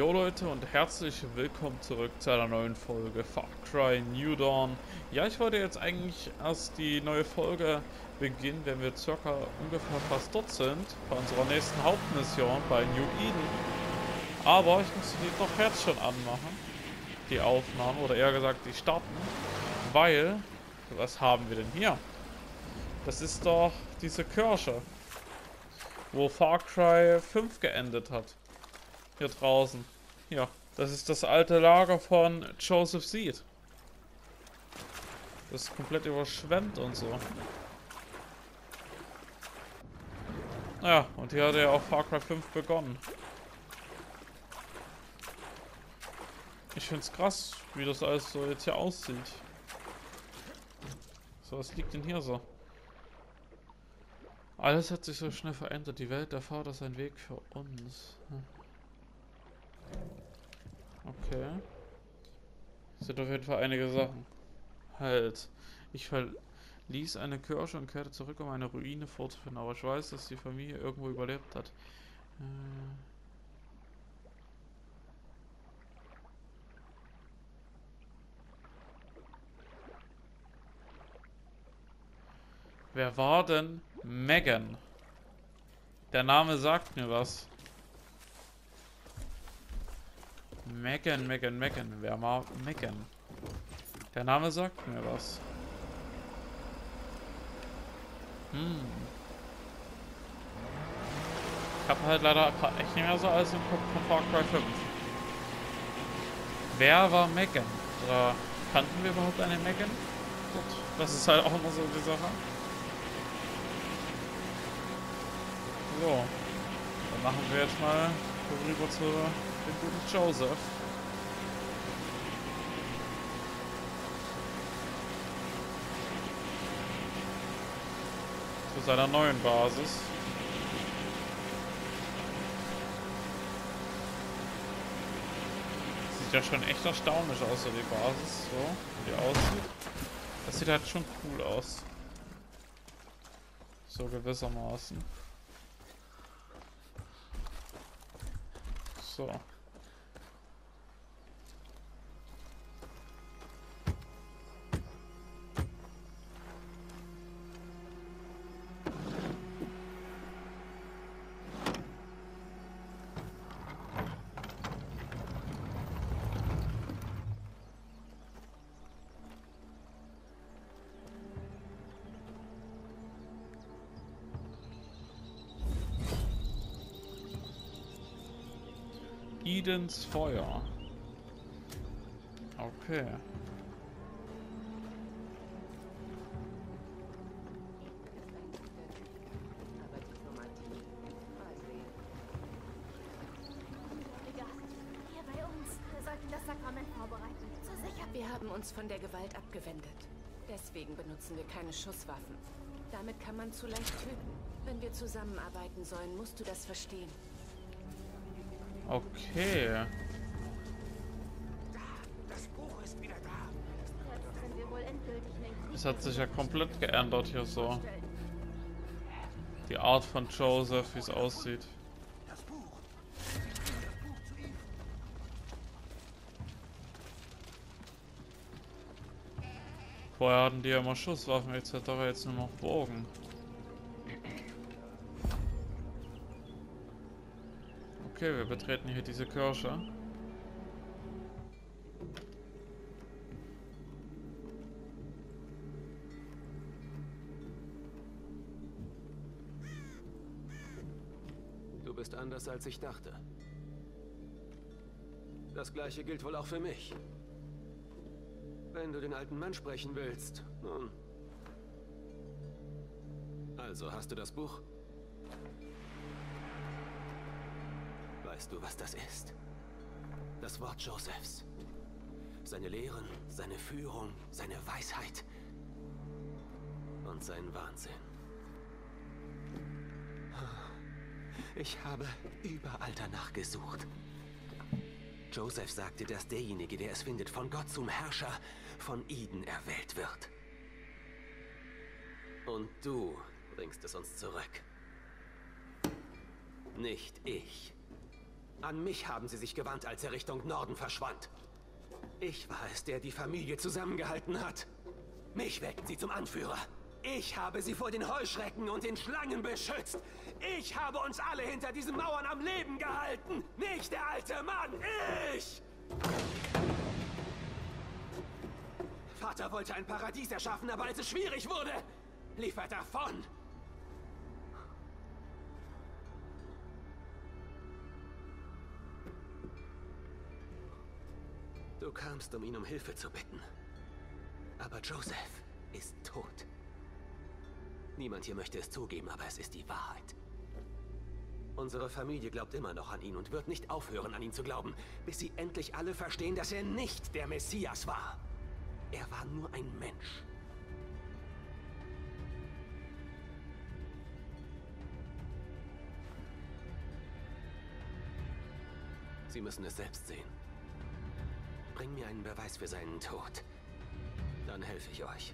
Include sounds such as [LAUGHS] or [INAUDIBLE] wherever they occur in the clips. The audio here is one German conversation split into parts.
Jo Leute und herzlich willkommen zurück zu einer neuen Folge Far Cry New Dawn. Ja, ich wollte jetzt eigentlich erst die neue Folge beginnen, wenn wir circa ungefähr fast dort sind, bei unserer nächsten Hauptmission bei New Eden. Aber ich muss die doch jetzt schon anmachen, die Aufnahmen, oder eher gesagt die starten, weil, was haben wir denn hier? Das ist doch diese Kirche, wo Far Cry 5 geendet hat. Hier draußen. Ja, das ist das alte Lager von Joseph Seed. Das ist komplett überschwemmt und so. Ja, und hier hat ja auch Far Cry 5 begonnen. Ich find's krass, wie das alles so jetzt hier aussieht. So, was liegt denn hier so? Alles hat sich so schnell verändert. Die Welt der Vater ist ein Weg für uns. Hm. Okay. Das sind auf jeden Fall einige Sachen. Halt. Ich verließ eine Kirche und kehrte zurück, um eine Ruine vorzufinden. Aber ich weiß, dass die Familie irgendwo überlebt hat. Äh Wer war denn Megan? Der Name sagt mir was. Megan, Megan, Megan. Wer war Megan? Der Name sagt mir was. Hm. Ich habe halt leider echt nicht mehr so alles im Kopf von Far Cry 5. Wer war Megan? Oder kannten wir überhaupt eine Megan? Gut, das ist halt auch immer so die Sache. So. Dann machen wir jetzt mal rüber zu den guten Joseph. Zu seiner neuen Basis. Sieht ja schon echt erstaunlich aus, so die Basis, so, wie die aussieht. Das sieht halt schon cool aus. So gewissermaßen. So. Edens Feuer. Okay. Wir haben uns von der Gewalt abgewendet. Deswegen benutzen wir keine Schusswaffen. Damit kann man zu leicht töten. Wenn wir zusammenarbeiten sollen, musst du das verstehen. Okay. Es hat sich ja komplett geändert hier so. Die Art von Joseph, wie es aussieht. Vorher hatten die ja immer Schusswaffen etc. jetzt nur noch Bogen. Okay, wir betreten hier diese Kirche. Du bist anders als ich dachte. Das gleiche gilt wohl auch für mich. Wenn du den alten Mann sprechen willst, nun. Also, hast du das Buch? Weißt du, was das ist? Das Wort Josephs. Seine Lehren, seine Führung, seine Weisheit und sein Wahnsinn. Ich habe überall danach gesucht. Joseph sagte, dass derjenige, der es findet, von Gott zum Herrscher von Eden erwählt wird. Und du bringst es uns zurück. Nicht ich. An mich haben sie sich gewandt, als er Richtung Norden verschwand. Ich war es, der die Familie zusammengehalten hat. Mich wählten sie zum Anführer. Ich habe sie vor den Heuschrecken und den Schlangen beschützt. Ich habe uns alle hinter diesen Mauern am Leben gehalten. Nicht der alte Mann, ich! Vater wollte ein Paradies erschaffen, aber als es schwierig wurde, lief er davon. Du kamst, um ihn um Hilfe zu bitten. Aber Joseph ist tot. Niemand hier möchte es zugeben, aber es ist die Wahrheit. Unsere Familie glaubt immer noch an ihn und wird nicht aufhören, an ihn zu glauben, bis sie endlich alle verstehen, dass er nicht der Messias war. Er war nur ein Mensch. Sie müssen es selbst sehen. Bring mir einen Beweis für seinen Tod. Dann helfe ich euch.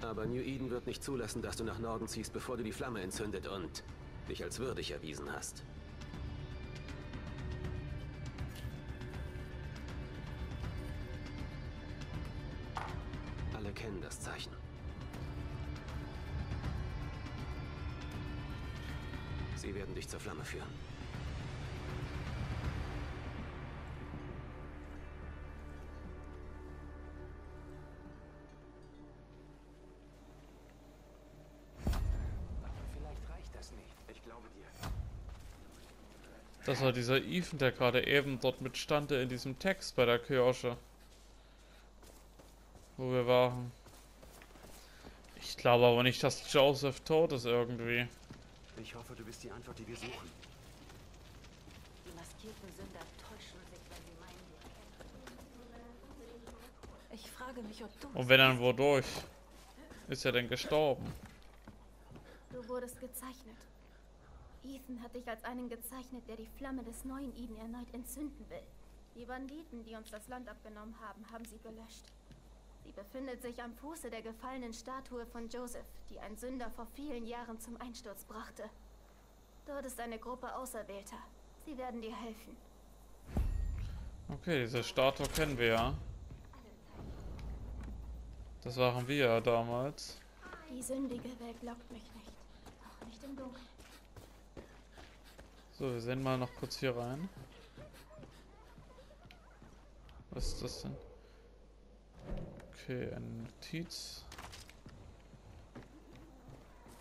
Aber New Eden wird nicht zulassen, dass du nach Norden ziehst, bevor du die Flamme entzündet und dich als würdig erwiesen hast. Alle kennen das Zeichen. Sie werden dich zur Flamme führen. Das war dieser Ethan, der gerade eben dort mit stande in diesem Text bei der Kirche. Wo wir waren. Ich glaube aber nicht, dass Joseph tot ist irgendwie. Ich hoffe, du bist die Antwort, die wir suchen. Die maskierten Sünder täuschen sich, wenn sie meinen, Ich frage mich, ob du... Und wenn dann wodurch? Ist er denn gestorben? Du wurdest gezeichnet. Ethan hat dich als einen gezeichnet, der die Flamme des neuen Eden erneut entzünden will. Die Banditen, die uns das Land abgenommen haben, haben sie gelöscht. Sie befindet sich am Fuße der gefallenen Statue von Joseph, die ein Sünder vor vielen Jahren zum Einsturz brachte. Dort ist eine Gruppe Auserwählter. Sie werden dir helfen. Okay, diese Statue kennen wir ja. Das waren wir ja damals. Die sündige Welt lockt mich nicht. Auch nicht im Dunkeln. So, wir sehen mal noch kurz hier rein. Was ist das denn? Okay, eine Notiz.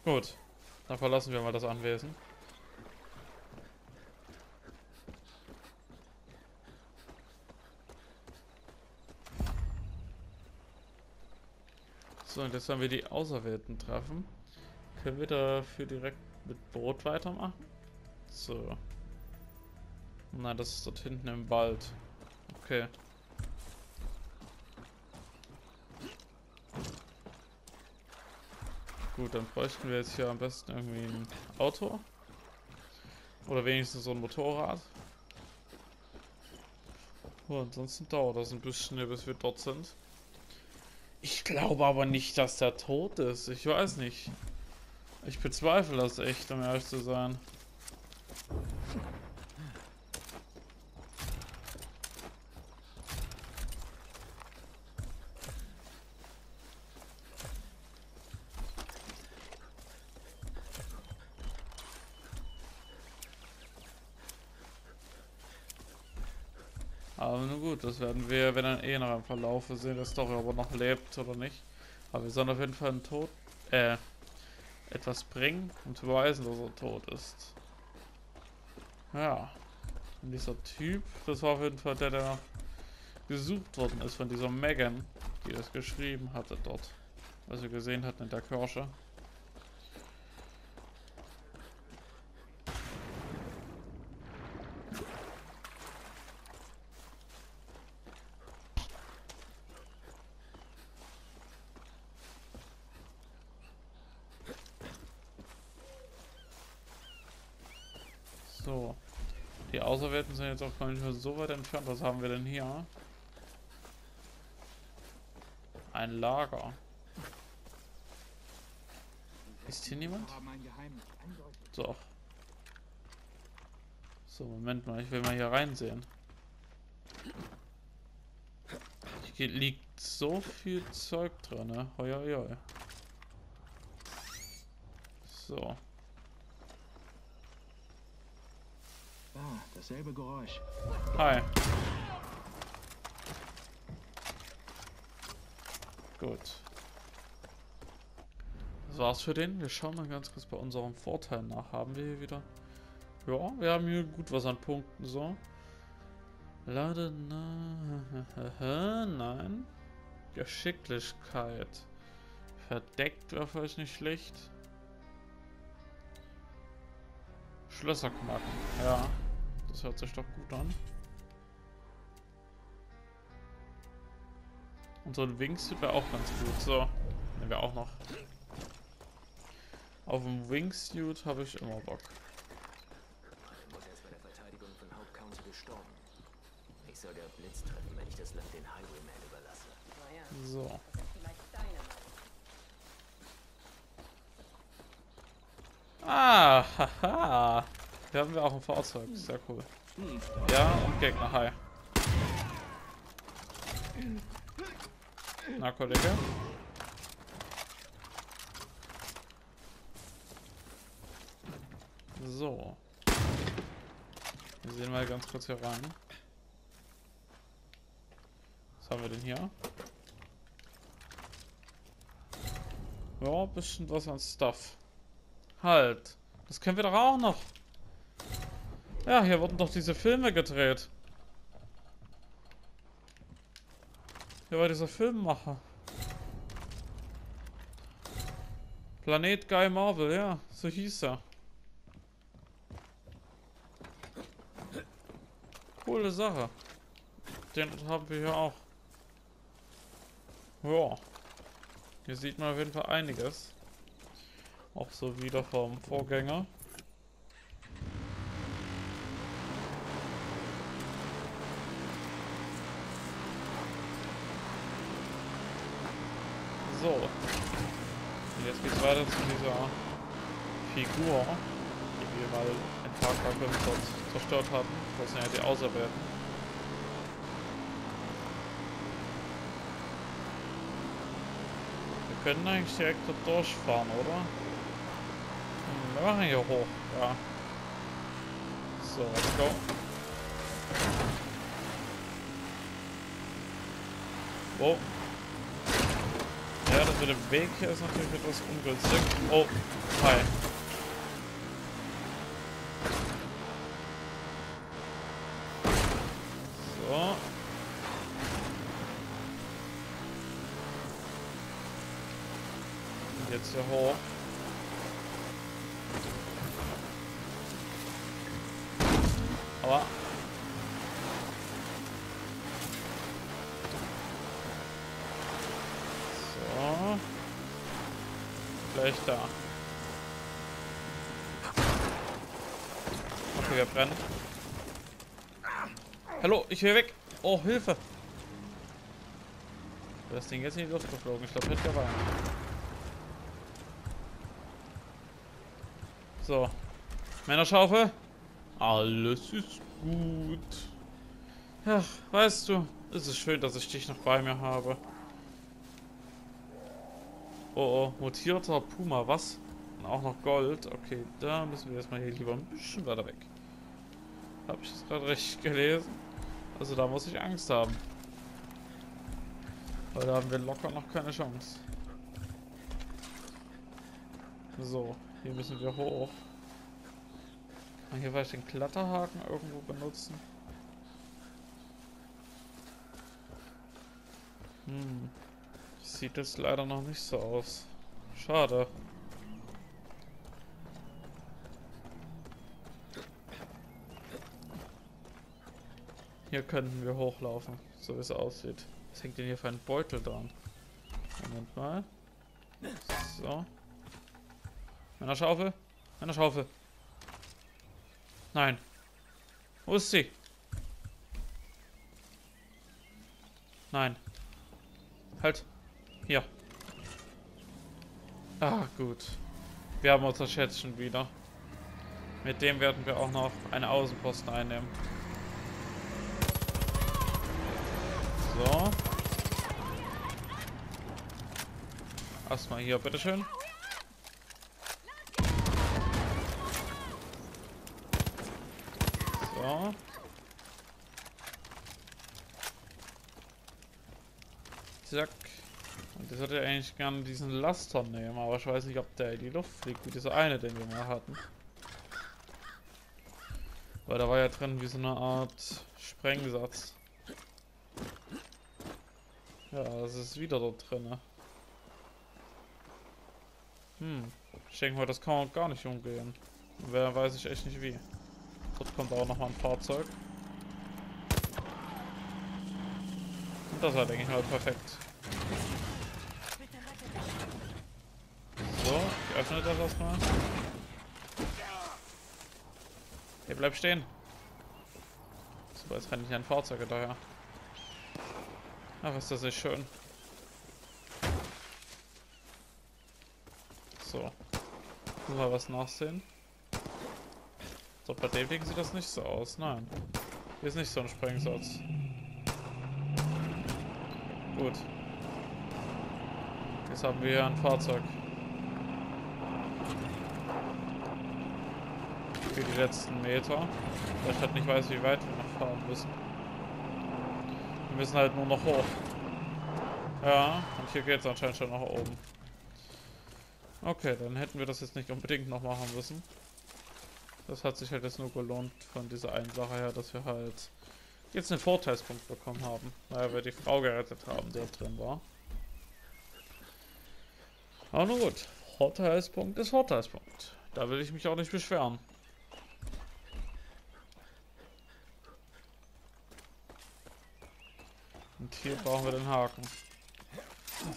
Gut, dann verlassen wir mal das Anwesen. So, und jetzt werden wir die Auserwählten treffen. Können wir dafür direkt mit Brot weitermachen? So. Na, das ist dort hinten im Wald. Okay. Gut, dann bräuchten wir jetzt hier am besten irgendwie ein Auto. Oder wenigstens so ein Motorrad. Oh, ansonsten dauert das ein bisschen, bis wir dort sind. Ich glaube aber nicht, dass der tot ist. Ich weiß nicht. Ich bezweifle das echt, um ehrlich zu sein. Aber nun gut, das werden wir, wenn dann eh noch im Verlauf sehen, der Story aber noch lebt oder nicht. Aber wir sollen auf jeden Fall einen Tod, äh, etwas bringen, um zu beweisen, dass er tot ist. Ja. Und dieser Typ, das war auf jeden Fall der, der gesucht worden ist von dieser Megan, die das geschrieben hatte dort. Was wir gesehen hatten in der Kirche. So. Die Auserwählten sind jetzt auch gar nicht mehr so weit entfernt. Was haben wir denn hier? Ein Lager. Ist hier niemand? Doch. So, Moment mal, ich will mal hier reinsehen. Hier liegt so viel Zeug drin, ne? Hoi, hoi, hoi. So. Ah, dasselbe Geräusch. Hi. Gut. Das war's für den. Wir schauen mal ganz kurz bei unserem Vorteil nach. Haben wir hier wieder... Ja, wir haben hier gut was an Punkten, so. Lade... Na, [LAUGHS] nein. Geschicklichkeit. Verdeckt wäre vielleicht nicht schlecht. Schlösser knacken. Ja, das hört sich doch gut an. Und so ein Wingsuit wäre auch ganz gut. So, nehmen wir auch noch. Auf dem Wingsuit habe ich immer Bock. Muss erst bei der Verteidigung von Hope County gestorben. Ich soll der Blitz treffen, wenn ich das Land den Highwayman überlasse. So. Ah, haha. Hier haben wir auch ein Fahrzeug. Sehr cool. Ja, und Gegner. Hi. Na, Kollege. So. Wir sehen mal ganz kurz hier rein. Was haben wir denn hier? Ja, bisschen was an Stuff. Halt. Das können wir doch auch noch. Ja, hier wurden doch diese Filme gedreht. Hier war dieser Filmmacher. Planet Guy Marvel, ja, so hieß er. Coole Sache. Den haben wir hier auch. Ja. Hier sieht man auf jeden Fall einiges. Auch so wieder vom Vorgänger. So. Und jetzt geht's weiter zu dieser Figur, die wir mal in Far Cry 5 dort zerstört hatten. Das sind ja die Auserwählten. Wir können eigentlich direkt dort durchfahren, oder? Hm, wir machen hier hoch, ja. So, let's go. Wow. Mit dem Weg hier ist natürlich etwas ungünstig. Oh, hi. So. Und jetzt hier hoch. Ich will weg. Oh, Hilfe. Das Ding jetzt in die Luft geflogen. Ich glaube, hätte geweint. So. Männerschaufel. Alles ist gut. Ja, weißt du, es ist schön, dass ich dich noch bei mir habe. Oh, oh, mutierter Puma, was? Und auch noch Gold. Okay, da müssen wir erstmal hier lieber ein bisschen weiter weg. Habe ich das gerade richtig gelesen? Also da muss ich Angst haben. Weil da haben wir locker noch keine Chance. So, hier müssen wir hoch. Kann man hier vielleicht den Kletterhaken irgendwo benutzen? Hm. Sieht jetzt leider noch nicht so aus. Schade. Hier könnten wir hochlaufen, so wie es aussieht. Was hängt denn hier für ein Beutel dran? Moment mal. So. Meiner Schaufel? Meiner Schaufel. Nein. Wo ist sie? Nein. Halt. Hier. Ah, gut. Wir haben unser Schätzchen wieder. Mit dem werden wir auch noch eine Außenposten einnehmen. So. Erstmal hier, bitteschön. So. Zack. Und das hätte eigentlich gerne diesen Laster nehmen, aber ich weiß nicht, ob der in die Luft fliegt, wie dieser eine, den wir mal hatten. Weil da war ja drin wie so eine Art Sprengsatz. Ja, das ist wieder dort drin. Hm. Ich denke mal, das kann man gar nicht umgehen. Wer weiß ich echt nicht wie. Dort kommt auch nochmal ein Fahrzeug. Und das war, denke ich mal, perfekt. So, ich öffne das erstmal. Hier, bleib stehen. Super, jetzt renne ich ein Fahrzeug hinterher. Ach, ist das nicht schön. So. Mal was nachsehen. So, bei dem Ding sieht das nicht so aus. Nein. Hier ist nicht so ein Sprengsatz. Gut. Jetzt haben wir hier ein Fahrzeug. Für die letzten Meter. Da ich halt nicht weiß, wie weit wir noch fahren müssen. Wir müssen halt nur noch hoch. Ja, und hier geht es anscheinend schon nach oben. Okay, dann hätten wir das jetzt nicht unbedingt noch machen müssen. Das hat sich halt jetzt nur gelohnt von dieser einen Sache her, dass wir halt jetzt einen Vorteilspunkt bekommen haben. Weil wir die Frau gerettet haben, die da drin war. Aber nun gut. Vorteilspunkt ist Vorteilspunkt. Da will ich mich auch nicht beschweren. Hier brauchen wir den Haken.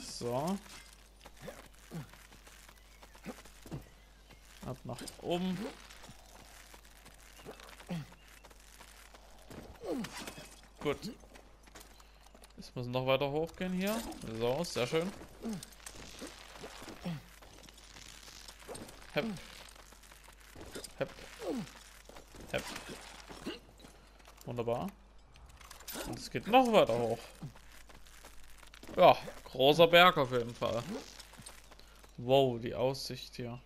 So. Ab nach oben. Gut. Jetzt müssen noch weiter hochgehen hier. So, sehr schön. Hep. Hep. Hep. Wunderbar. Und es geht noch weiter hoch. Ja, großer Berg auf jeden Fall. Wow, die Aussicht hier.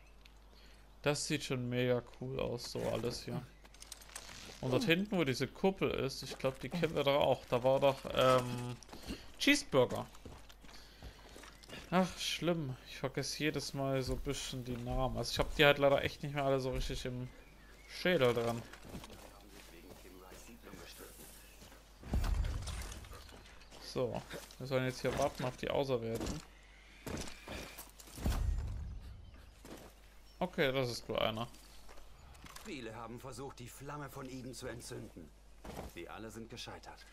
Das sieht schon mega cool aus, so alles hier. Und dort hinten, wo diese Kuppel ist, ich glaube, die kennen wir doch auch. Da war doch, ähm, Cheeseburger. Ach, schlimm. Ich vergesse jedes Mal so ein bisschen die Namen. Also ich habe die halt leider echt nicht mehr alle so richtig im Schädel dran. So, wir sollen jetzt hier warten auf die Auserwählten. Okay, das ist nur einer. Viele haben versucht, die Flamme von Eden zu entzünden. Sie alle sind gescheitert.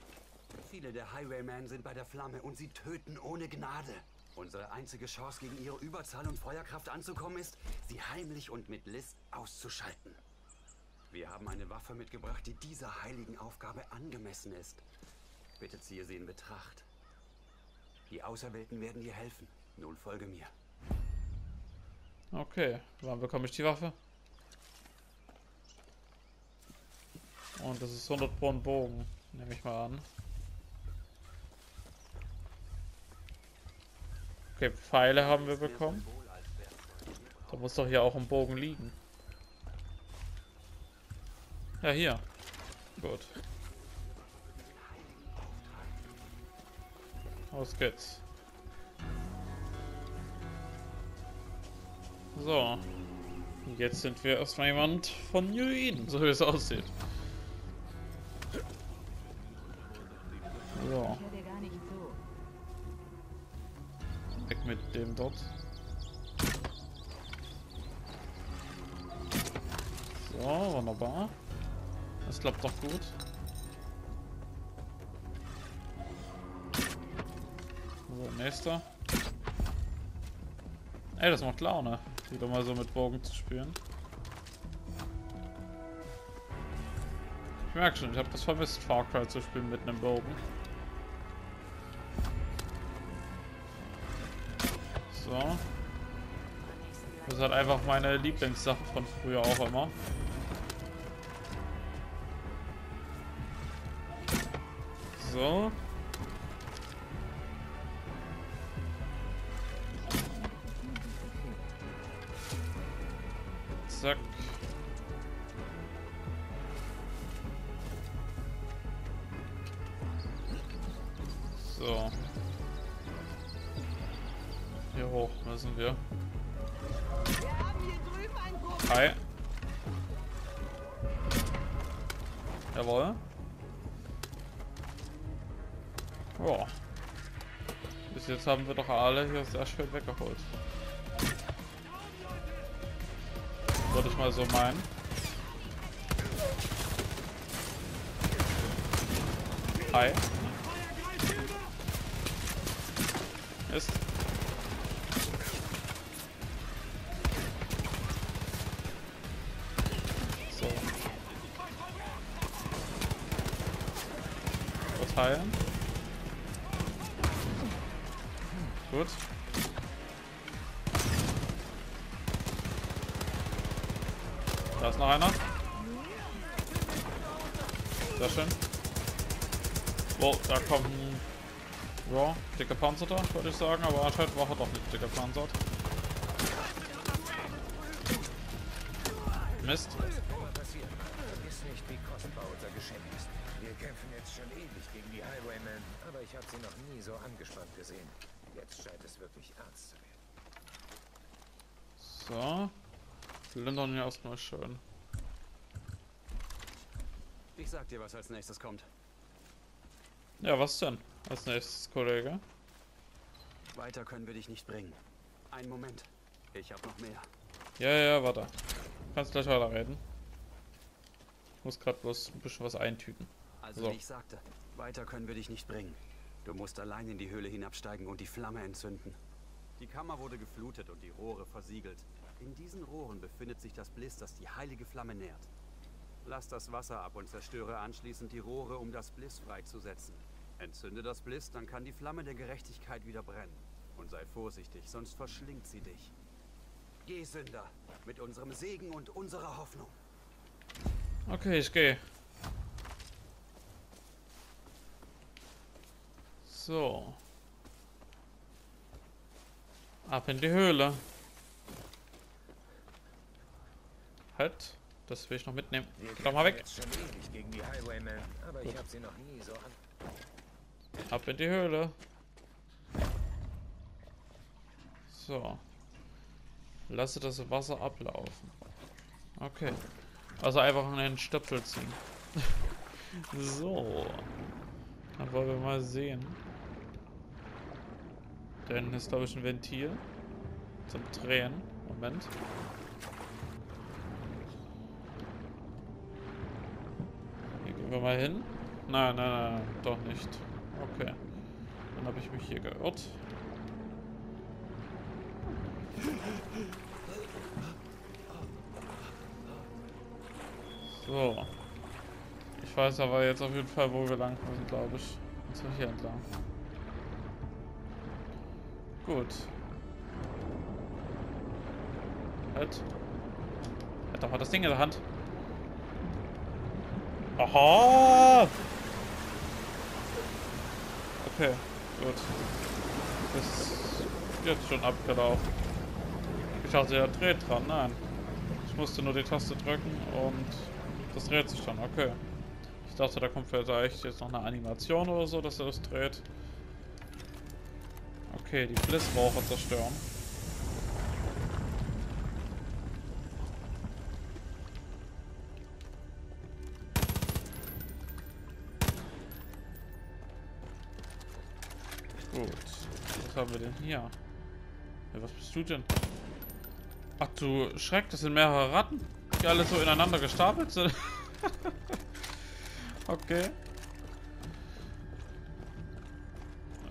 Viele der Highwaymen sind bei der Flamme und sie töten ohne Gnade. Unsere einzige Chance gegen ihre Überzahl und Feuerkraft anzukommen ist, sie heimlich und mit List auszuschalten. Wir haben eine Waffe mitgebracht, die dieser heiligen Aufgabe angemessen ist. Bitte ziehe sie in Betracht. Die Auserwählten werden dir helfen. Null folge mir. Okay, wann bekomme ich die Waffe? Und das ist 100 Pro Bogen, nehme ich mal an. Okay, Pfeile haben wir bekommen. Da muss doch hier auch ein Bogen liegen. Ja, hier. Gut. Los geht's. So. Jetzt sind wir erstmal jemand von New Eden, so wie es aussieht. So. Weg mit dem dort. So, wunderbar. Das klappt doch gut. So, nächster. Ey, das macht Laune, wieder mal so mit Bogen zu spielen. Ich merke schon, ich habe das vermisst, Far Cry zu spielen mit einem Bogen. So. Das ist halt einfach meine Lieblingssache von früher auch immer. So. Zack. So. Hier hoch müssen wir. Hi. Jawohl. Ja. Bis jetzt haben wir doch alle hier sehr schön weggeholt. Würde ich mal so meinen. Hi. Ein ja, dicker Panzerter, würde ich sagen, aber anscheinend war er doch nicht dicker Panzert. Mist. Wir kämpfen jetzt schon ewig gegen die Highwaymen, aber ich habe sie noch nie so angespannt gesehen. Jetzt scheint es wirklich ernst zu werden. So. Lindern hier erstmal schön. Ich sag dir, was als nächstes kommt. Ja, was denn? Als nächstes, Kollege. Weiter können wir dich nicht bringen. Einen Moment. Ich hab noch mehr. Ja, ja, warte. Kannst gleich weiterreden. Ich muss gerade bloß ein bisschen was eintüten. Also So. wie ich sagte, weiter können wir dich nicht bringen. Du musst allein in die Höhle hinabsteigen und die Flamme entzünden. Die Kammer wurde geflutet und die Rohre versiegelt. In diesen Rohren befindet sich das Bliss, das die heilige Flamme nährt. Lass das Wasser ab und zerstöre anschließend die Rohre, um das Bliss freizusetzen. Entzünde das Bliss, dann kann die Flamme der Gerechtigkeit wieder brennen. Und sei vorsichtig, sonst verschlingt sie dich. Geh, Sünder, mit unserem Segen und unserer Hoffnung. Okay, ich gehe. So. Ab in die Höhle. Halt. Das will ich noch mitnehmen. Doch mal weg. Jetzt Ab in die Höhle. So. Lasse das Wasser ablaufen. Okay. Also einfach an den Stöpsel ziehen. [LAUGHS] so. Dann wollen wir mal sehen. Hinten ist, glaube ich, ein Ventil. Zum Drehen. Moment. Hier gehen wir mal hin. Nein, nein, nein, doch nicht. Okay. Dann habe ich mich hier geirrt. So. Ich weiß aber jetzt auf jeden Fall, wo wir lang müssen, glaube ich. Und zwar hier entlang. Gut. Halt. Hat doch mal das Ding in der Hand. Aha! Okay, gut. Das ist jetzt schon abgelaufen. Ich dachte, er dreht dran. Nein. Ich musste nur die Taste drücken und das dreht sich dann. Okay. Ich dachte, da kommt vielleicht jetzt noch eine Animation oder so, dass er das dreht. Okay, die Blissraucher zerstören. Haben wir denn hier? Ja, was bist du denn? Ach du Schreck, das sind mehrere Ratten, die alle so ineinander gestapelt sind. [LAUGHS] okay.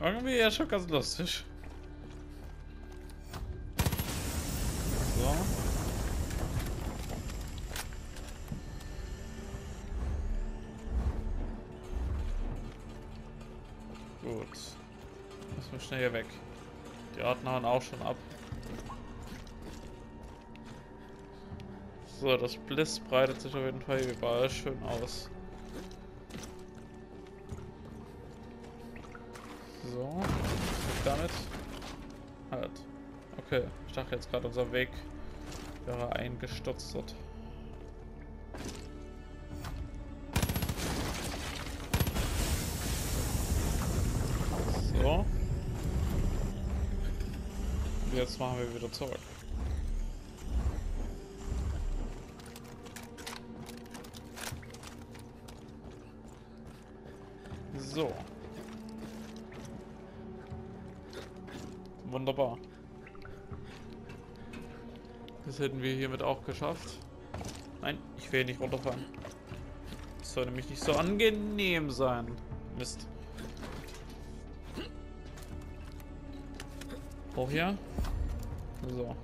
Irgendwie ja schon ganz lustig. So. Gut. Müssen wir schnell hier weg. Die Arten hauen auch schon ab. So, das Bliss breitet sich auf jeden Fall überall schön aus. So. Damit. Halt. Okay. Ich dachte jetzt gerade, unser Weg wäre eingestürzt dort. Machen wir wieder zurück. So. Wunderbar. Das hätten wir hiermit auch geschafft. Nein, ich will nicht runterfahren. Das soll nämlich nicht so angenehm sein. Mist. Hoch hier. So.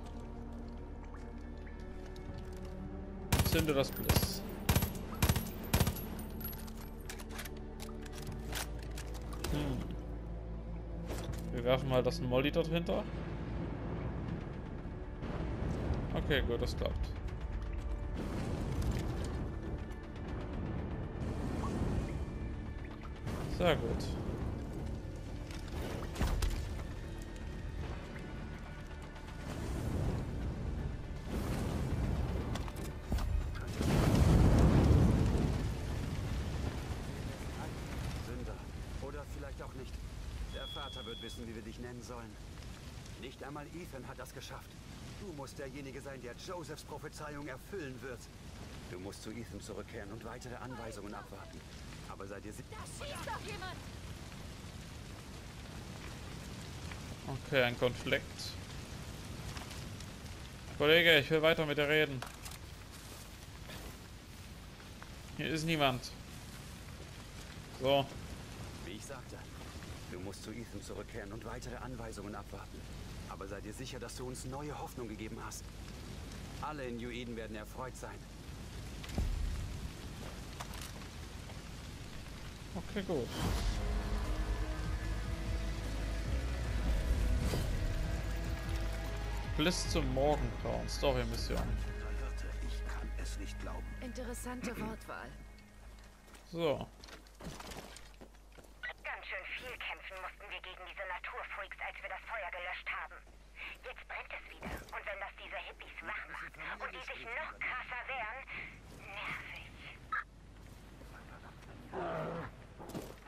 Zünde das Bliss. Hm. Wir werfen mal das Molly dort hinter. Okay, gut, das klappt. Sehr gut. Ethan hat das geschafft. Du musst derjenige sein, der Josephs Prophezeiung erfüllen wird. Du musst zu Ethan zurückkehren und weitere Anweisungen abwarten. Aber sei dir sicher... Da schießt doch jemand! Okay, ein Konflikt. Kollege, ich will weiter mit dir reden. Hier ist niemand. So. Wie ich sagte, du musst zu Ethan zurückkehren und weitere Anweisungen abwarten. Aber sei dir sicher, dass du uns neue Hoffnung gegeben hast. Alle in New Eden werden erfreut sein. Okay, gut. Bliss zum Morgengrauen. Story-Mission. Ich kann es nicht glauben. Interessante Wortwahl. So. Ganz schön viel kämpfen mussten wir gegen diese Naturfreaks, als wir das Feuer gelöscht haben. Jetzt brennt es wieder. Und wenn das diese Hippies wach macht und die sich noch krasser wehren, nervig.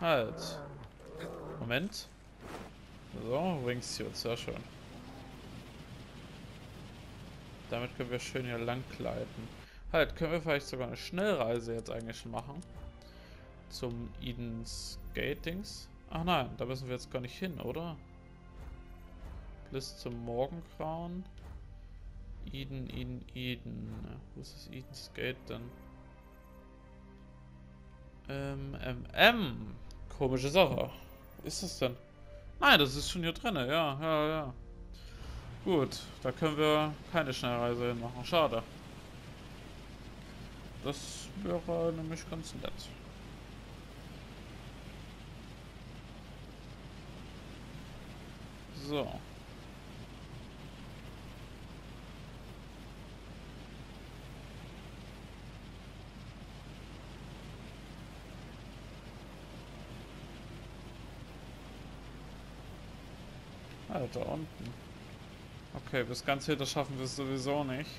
Halt. Moment. So, Wingsuit, sehr schön. Damit können wir schön hier lang gleiten. Halt, können wir vielleicht sogar eine Schnellreise jetzt eigentlich machen? Zum Eden's Gatings? Ach nein, da müssen wir jetzt gar nicht hin, oder? Bis zum Morgengrauen. Eden, Eden, Eden. Wo ist das Eden's Gate denn? Ähm, ähm, ähm. Komische Sache. Wo ist das denn? Nein, das ist schon hier drin. Ja, ja, ja. Gut, da können wir keine Schnellreise hin machen. Schade. Das wäre nämlich ganz nett. So. Alter, unten. Okay, bis ganz hinter schaffen wir es sowieso nicht.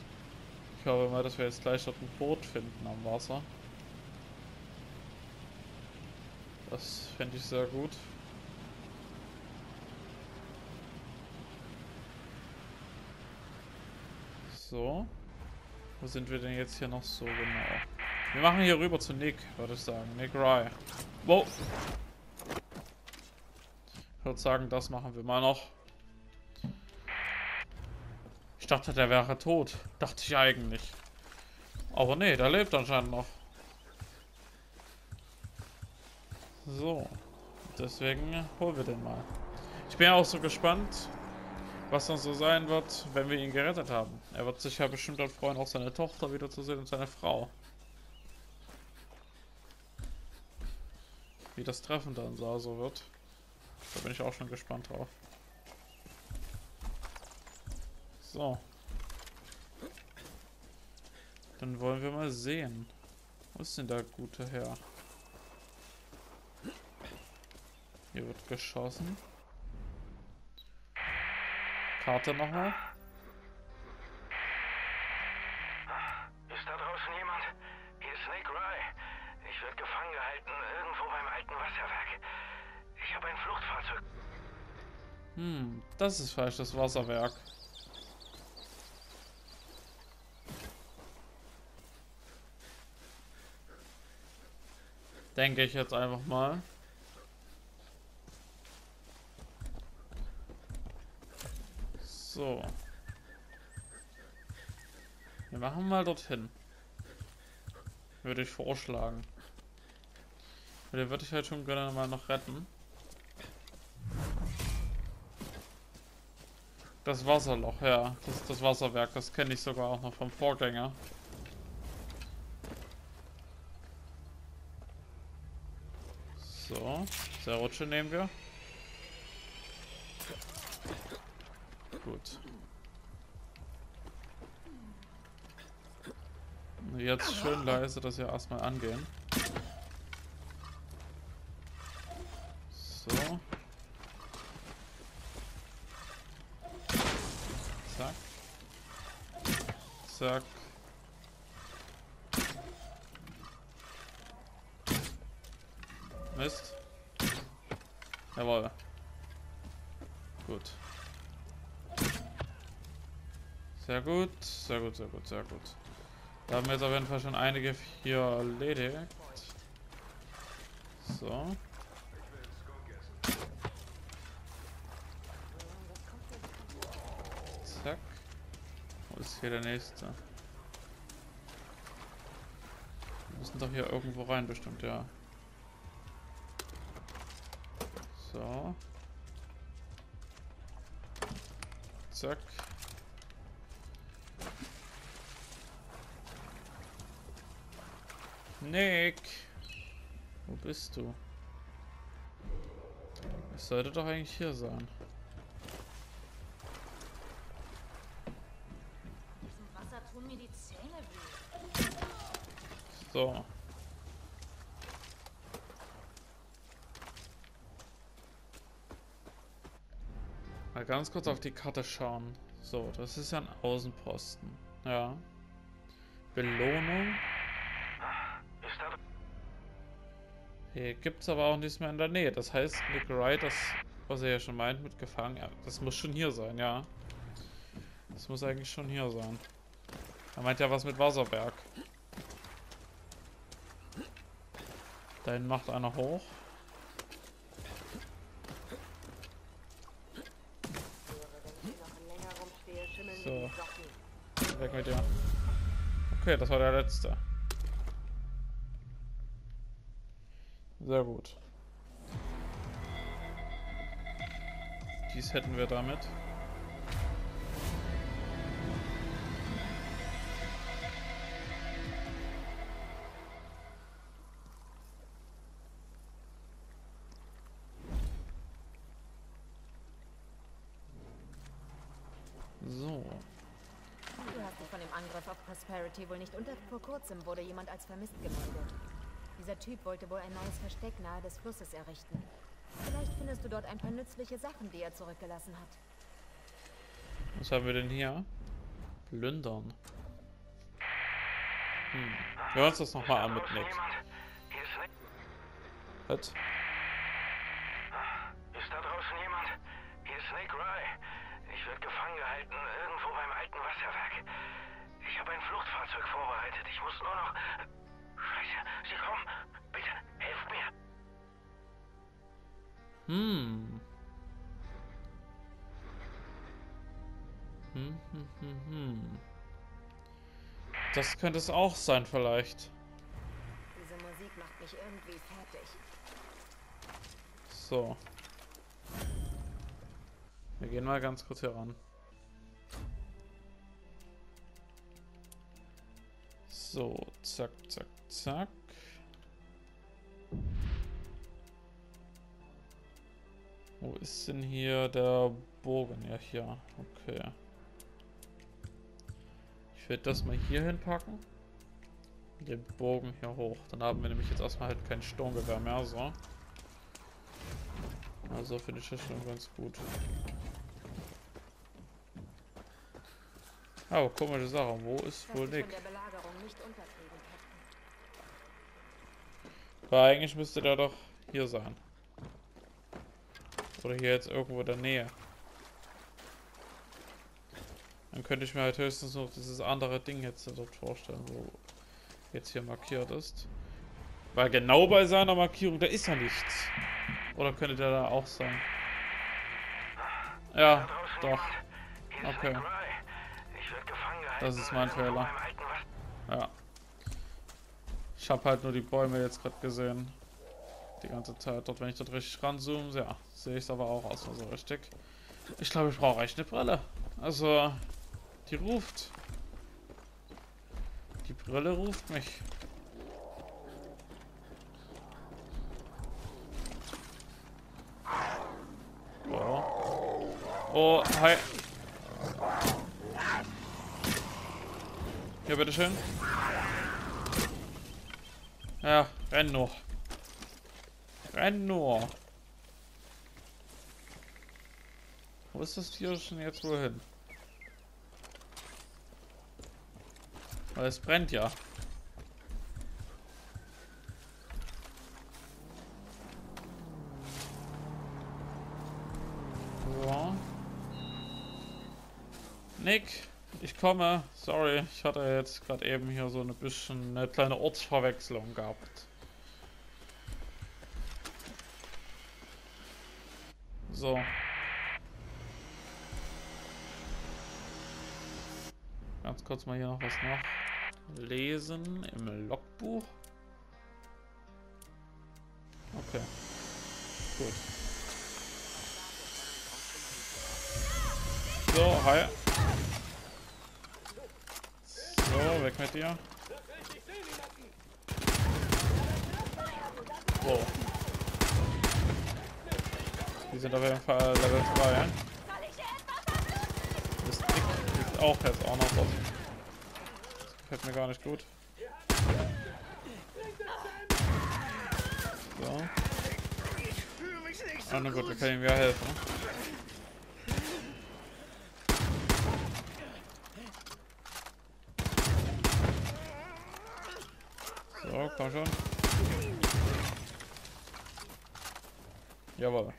Ich hoffe mal, dass wir jetzt gleich dort ein Boot finden am Wasser. Das fände ich sehr gut. So. Wo sind wir denn jetzt hier noch so genau? Wir machen hier rüber zu Nick, würde ich sagen. Nick Rye. Wow. Ich würde sagen, das machen wir mal noch. Ich dachte, der wäre tot. Dachte ich eigentlich. Aber nee, der lebt anscheinend noch. So. Deswegen holen wir den mal. Ich bin ja auch so gespannt, was dann so sein wird, wenn wir ihn gerettet haben. Er wird sich ja bestimmt dann freuen, auch seine Tochter wiederzusehen und seine Frau. Wie das Treffen dann so, so wird. Da bin ich auch schon gespannt drauf. So. Dann wollen wir mal sehen. Wo ist denn der gute Herr? Hier wird geschossen. Karte nochmal. Ist da draußen jemand? Hier ist Snake Rye. Ich werde gefangen gehalten, irgendwo beim alten Wasserwerk. Ich habe ein Fluchtfahrzeug. Hm, das ist falsch, das Wasserwerk. Denke ich jetzt einfach mal. So. Wir machen mal dorthin. Würde ich vorschlagen. Den würde ich halt schon gerne mal noch retten. Das Wasserloch, ja. Das das Wasserwerk. Das kenne ich sogar auch noch vom Vorgänger. So. Rutsche nehmen wir. Gut. Jetzt schön leise das ja erstmal angehen. So. Zack. Zack. Mist. Jawohl. Gut. Sehr gut, sehr gut, sehr gut. Da haben wir jetzt auf jeden Fall schon einige hier erledigt. So. Zack. Wo ist hier der nächste? Wir müssen doch hier irgendwo rein, bestimmt, ja. So. Zack. Nick! Wo bist du? Es sollte doch eigentlich hier sein. So. Mal ganz kurz auf die Karte schauen. So, das ist ja ein Außenposten. Ja. Belohnung. Hier gibt es aber auch nichts mehr in der Nähe. Das heißt, Nick Wright, das, was er ja schon meint mit gefangen, das muss schon hier sein, ja. Das muss eigentlich schon hier sein. Er meint ja was mit Wasserberg. Dahin macht einer hoch. So. Weg mit dir. Okay, das war der letzte. Sehr gut. Dies hätten wir damit. So. Du hast dich von dem Angriff auf Prosperity wohl nicht unter... Vor kurzem wurde jemand als vermisst gemeldet. Dieser Typ wollte wohl ein neues Versteck nahe des Flusses errichten. Vielleicht findest du dort ein paar nützliche Sachen, die er zurückgelassen hat. Was haben wir denn hier? Plündern. Hm. Wir hören uns das nochmal an mit Nick. Was? Ist da draußen jemand? Hier ist Snake Rye. Ich werde gefangen gehalten, irgendwo beim alten Wasserwerk. Ich habe ein Fluchtfahrzeug vorbereitet. Ich muss nur noch... Sie kommen. Bitte, helft mir. Hm. Hm, hm, hm, hm. Das könnte es auch sein, vielleicht. Diese Musik macht mich irgendwie fertig. So. Wir gehen mal ganz kurz hier ran. So, zack, zack, zack. Wo ist denn hier der Bogen? Ja, hier. Okay. Ich werde das mal hier hinpacken. Den Bogen hier hoch. Dann haben wir nämlich jetzt erstmal halt kein Sturmgewehr mehr. So. Also finde ich das schon ganz gut. Oh, komische Sache. Wo ist wohl Nick? Weil eigentlich müsste der doch hier sein. Oder hier jetzt irgendwo in der Nähe. Dann könnte ich mir halt höchstens noch dieses andere Ding jetzt dort vorstellen, wo jetzt hier markiert ist. Weil genau bei seiner Markierung, da ist ja nichts. Oder könnte der da auch sein? Ja, doch. Okay. Das ist mein Fehler. Ja. Ich habe halt nur die Bäume jetzt gerade gesehen. Die ganze Zeit. Dort, wenn ich dort richtig ranzoome, ja, sehe ich es aber auch aus so richtig. Ich glaube, ich brauche echt eine Brille. Also, die ruft. Die Brille ruft mich. Oh. Hi. Ja, bitteschön. Ja, renn nur. Renn nur. Wo ist das Tier schon jetzt wohl hin? Weil es brennt ja. Nick, ich komme. Sorry, ich hatte jetzt gerade eben hier so ein bisschen eine kleine Ortsverwechslung gehabt. So. Ganz kurz mal hier noch was nach lesen im Logbuch. Okay. Gut. So, hi. So, weg mit dir. So. Die sind auf jeden Fall Level 2. Das Dick liegt auch jetzt auch noch aus. Gefällt mir gar nicht gut. So. Ah, na gut, wir können ihm ja helfen. So, komm schon. Jawohl.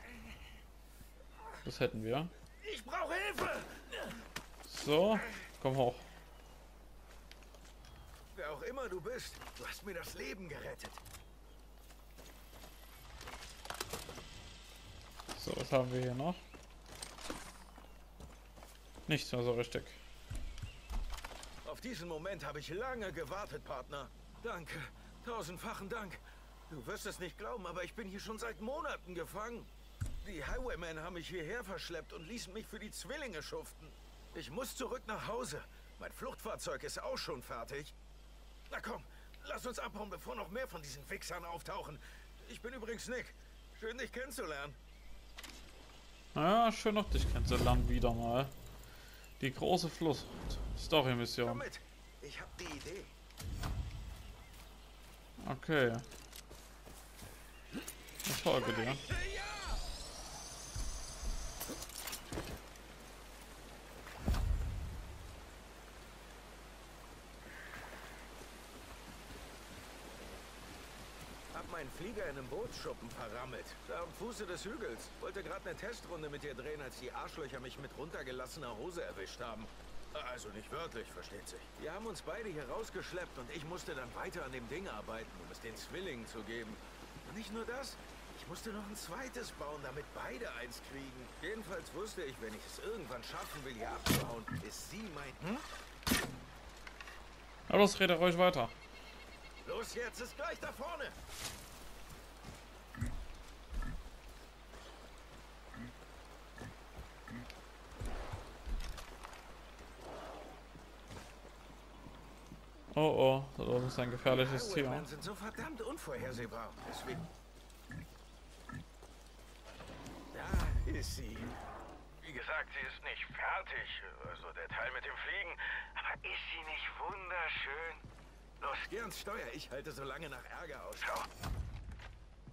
Das hätten wir. Ich brauche Hilfe! So, komm hoch auch immer du bist, du hast mir das Leben gerettet. So, was haben wir hier noch? Nichts mehr so richtig. Auf diesen Moment habe ich lange gewartet, Partner. Danke. Tausendfachen Dank. Du wirst es nicht glauben, aber ich bin hier schon seit Monaten gefangen. Die Highwaymen haben mich hierher verschleppt und ließen mich für die Zwillinge schuften. Ich muss zurück nach Hause. Mein Fluchtfahrzeug ist auch schon fertig. Na komm, lass uns abhauen, bevor noch mehr von diesen Wichsern auftauchen. Ich bin übrigens Nick. Schön, dich kennenzulernen. Ja, schön noch dich kennenzulernen wieder mal. Die große Fluss. Story-Mission. Ich hab die Idee. Okay. Ich folge dir. einen Flieger in einem Bootsschuppen verrammelt. Da am Fuße des Hügels. Wollte gerade eine Testrunde mit dir drehen, als die Arschlöcher mich mit runtergelassener Hose erwischt haben. Also nicht wörtlich, versteht sich. Wir haben uns beide hier rausgeschleppt und ich musste dann weiter an dem Ding arbeiten, um es den Zwillingen zu geben. Und nicht nur das, ich musste noch ein zweites bauen, damit beide eins kriegen. Jedenfalls wusste ich, wenn ich es irgendwann schaffen will, hier abzuhauen, ist sie mein... Hm? Ja, los, rede ruhig weiter. Los jetzt, ist gleich da vorne. Oh oh, das ist ein gefährliches Tier. sind so verdammt unvorhersehbar. Deswegen. Da ist sie. Wie gesagt, sie ist nicht fertig, also der Teil mit dem Fliegen. Aber ist sie nicht wunderschön? Los, geh ans Steuer. Ich halte so lange nach Ärger aus.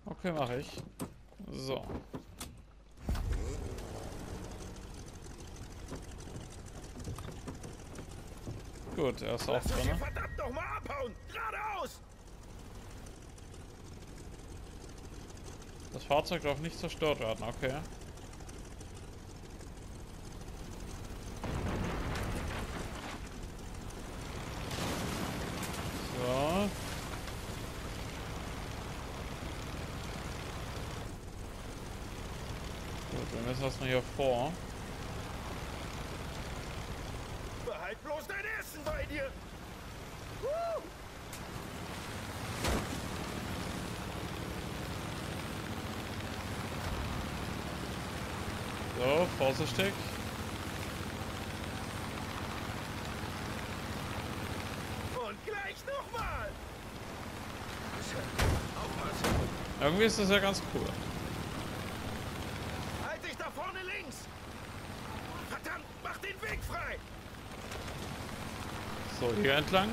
Okay, mache ich. So. Gut, er ist auch drin. verdammt noch mal abhauen! Geradeaus! Das Fahrzeug darf nicht zerstört werden, okay. So. Gut, wir müssen erstmal hier vor. Behalt bloß dein Essen bei dir! Woo! So, vorsichtig. Und gleich nochmal! Irgendwie ist das ja ganz cool. Halt dich da vorne links! Verdammt, mach den Weg frei! So, hier entlang.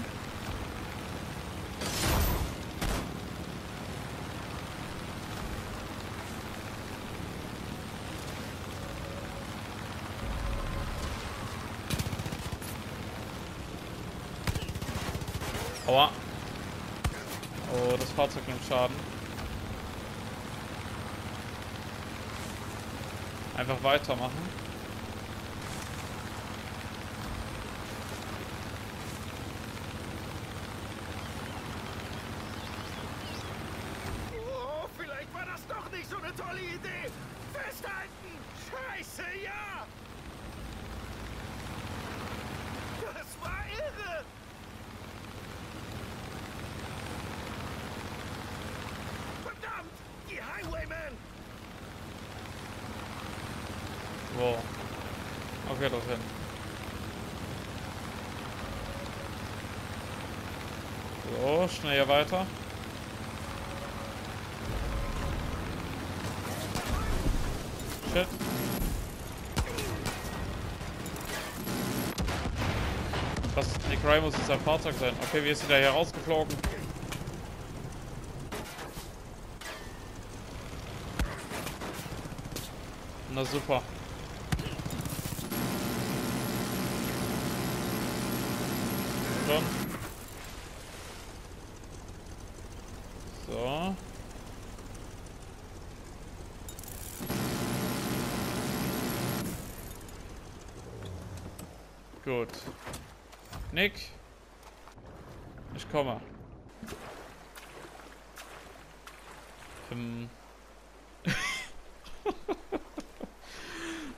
Aua. Oh, das Fahrzeug nimmt Schaden. Einfach weitermachen. Oh, vielleicht war das doch nicht so eine tolle Idee! Festhalten! Scheiße, ja! Das war irre! Verdammt! Die Highwaymen! Wow. Okay, das hin. So, schnell hier weiter. Shit. Was? Nick Ryan muss jetzt ein Fahrzeug sein. Okay, wie ist sie da hier rausgeflogen? Na super. Schon. So. Gut. Nick. Ich komme. Hm. [LAUGHS]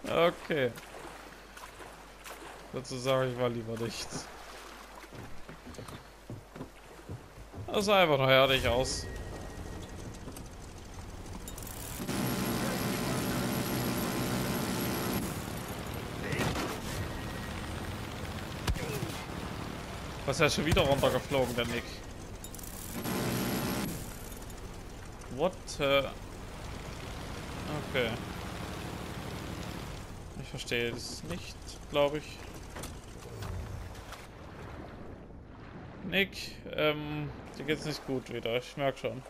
okay. Dazu sage ich mal lieber nichts. Das sah einfach nur herrlich aus. Was ist ja schon wieder runtergeflogen, der Nick. What? Äh okay. Ich verstehe es nicht, glaube ich. Nick, ähm, dir geht's nicht gut wieder, ich merke schon.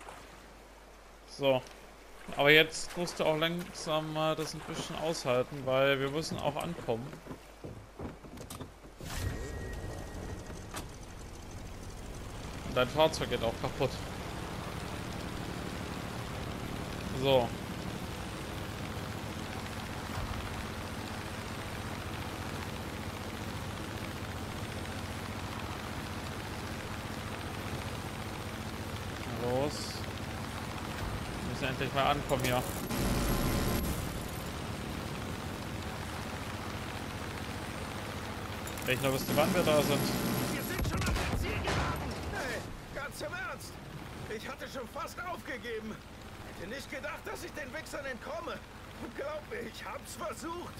So. Aber jetzt musst du auch langsam mal das ein bisschen aushalten, weil wir müssen auch ankommen. Dein Fahrzeug geht auch kaputt. So. Los. Wir müssen endlich mal ankommen hier. Ich noch wüsste, wann wir da sind. Wir sind schon auf dem Ziel geraten! Hey, ganz im Ernst! Ich hatte schon fast aufgegeben. Hätte nicht gedacht, dass ich den Wichsern entkomme. Und glaub mir, ich hab's versucht.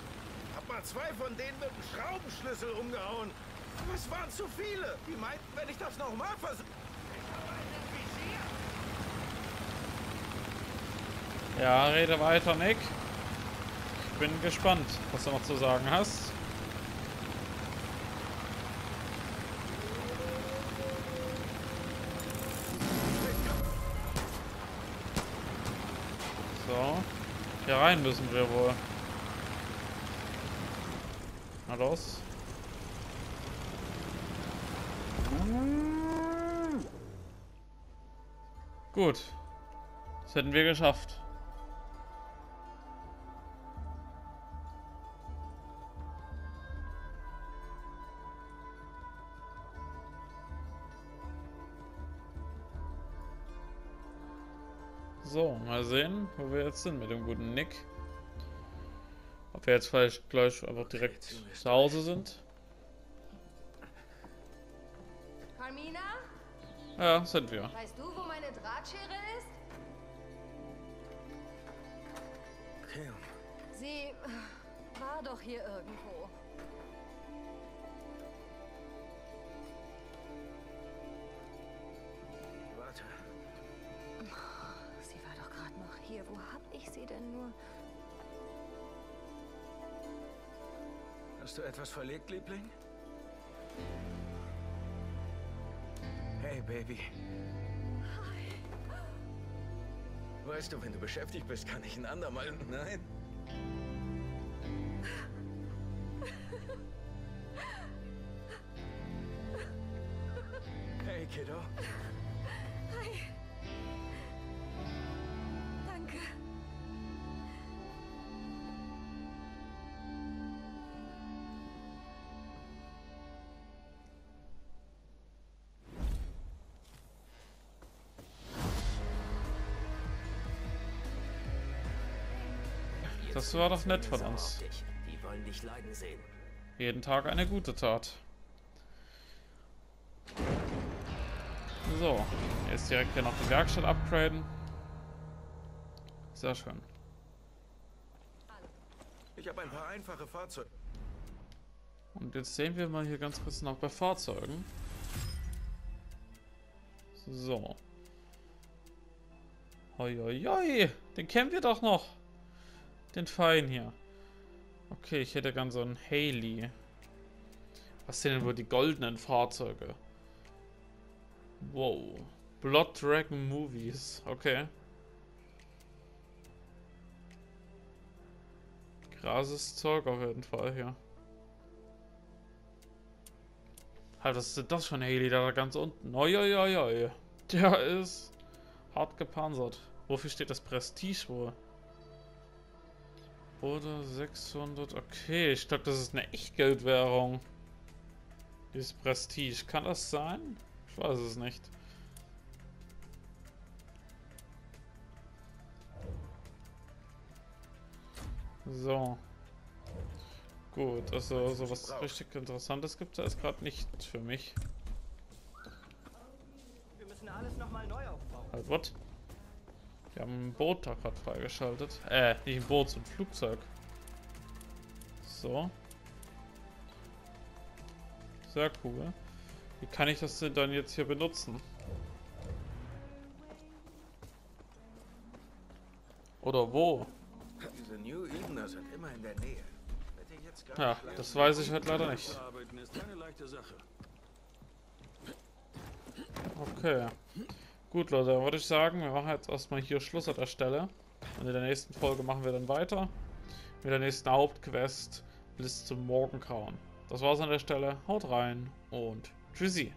Hab mal zwei von denen mit dem Schraubenschlüssel umgehauen. Aber es waren zu viele. Die meinten, wenn ich das nochmal versuche... Ja, rede weiter, Nick. Ich bin gespannt, was du noch zu sagen hast. Hier rein müssen wir wohl. Na los. Gut. Das hätten wir geschafft. Mal sehen, wo wir jetzt sind mit dem guten Nick. Ob wir jetzt vielleicht gleich einfach direkt zu Hause sind. Carmina? Ja, sind wir. Weißt du, wo meine Drahtschere ist? Kim. Sie war doch hier irgendwo. Hast du etwas verlegt, Liebling? Hey, Baby. Weißt du, wenn du beschäftigt bist, kann ich ein andermal. Nein? Das war doch nett von uns. Jeden Tag eine gute Tat. So, jetzt direkt hier noch die Werkstatt upgraden. Sehr schön. Ich habe ein paar einfache Fahrzeuge. Und jetzt sehen wir mal hier ganz kurz noch bei Fahrzeugen. So. Hoi, hoi, hoi. Den kennen wir doch noch. Den Fein hier. Okay, ich hätte gern so einen Haley. Was sind denn wohl die goldenen Fahrzeuge? Wow. Blood Dragon Movies. Okay. Krasses Zeug auf jeden Fall hier. Halt, was ist das für ein Haley da ganz unten? Oi. Der ist hart gepanzert. Wofür steht das Prestige wohl? Oder 600. Okay, ich glaube, das ist eine Echtgeldwährung. Dieses Prestige. Kann das sein? Ich weiß es nicht. So. Gut, also so was richtig Interessantes gibt es gerade nicht für mich. Wir müssen alles nochmal neu aufbauen. Halt, what? Wir haben ein Boot da gerade freigeschaltet. Äh, nicht ein Boot, so ein Flugzeug. So. Sehr cool. Wie kann ich das denn dann jetzt hier benutzen? Oder wo? Ja, das weiß ich halt leider nicht. Okay. Gut, Leute, dann würde ich sagen, wir machen jetzt erstmal hier Schluss an der Stelle. Und in der nächsten Folge machen wir dann weiter. Mit der nächsten Hauptquest bis zum Morgengrauen. Das war's an der Stelle. Haut rein und tschüssi.